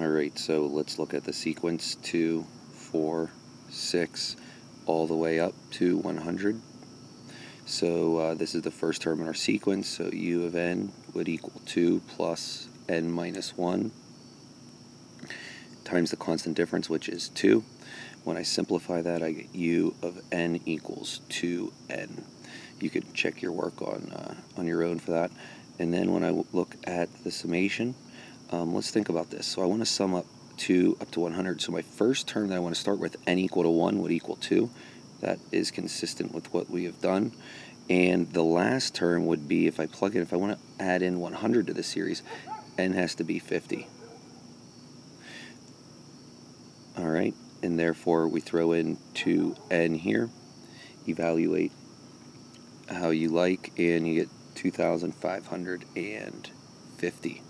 Alright, so let's look at the sequence 2, 4, 6, all the way up to 100. So uh, this is the first term in our sequence, so u of n would equal 2 plus n minus 1 times the constant difference, which is 2. When I simplify that, I get u of n equals 2n. You could check your work on, uh, on your own for that. And then when I look at the summation, um, let's think about this. So I want to sum up 2 up to 100. So my first term that I want to start with, n equal to 1, would equal 2. That is consistent with what we have done. And the last term would be, if I plug in, if I want to add in 100 to the series, n has to be 50. All right, and therefore we throw in 2n here, evaluate how you like, and you get 2,550.